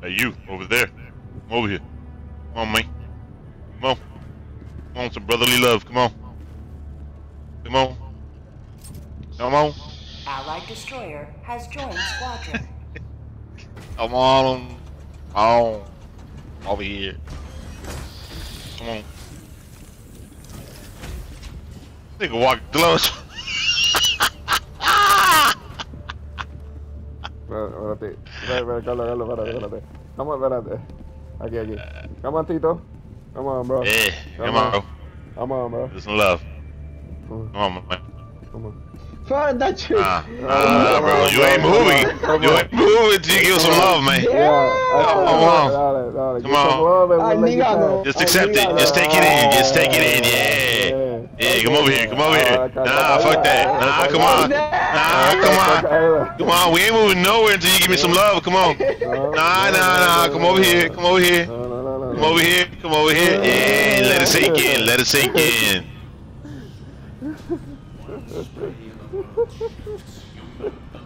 Hey, you over there. Come over here. Come on, man. Come on. Come on, some brotherly love. Come on. Come on. Come on. Allied destroyer has joined squadron. Come on. Come on. Over here. Come on. Nigga walk close. Espérate, espérate, espérate, Carlos, Carlos, espérate, espérate. Come on, espérate. Aquí, aquí. Come on, Tito. Come on, bro. Yeah, come on, bro. Come on, bro. Do some love. Come Come on, man. Come on. Fuck that shit. Nah, nah, bro. You ain't moving. You ain't moving till you give some love, man. Yeah. Come on. Dale, dale. Come on. love and Ay, we'll ah, let you nígalo. pass. Just ah, accept it. Just take it in. Just take it in. Yeah. Yeah, come over here. Come over here. Nah, fuck that. Nah, come on. Nah, come on. Come on. We ain't moving nowhere until you give me some love. Come on. Nah, nah, nah. Come over here. Come over here. Come over here. Come over here. Yeah, let it sink in. Let it sink in.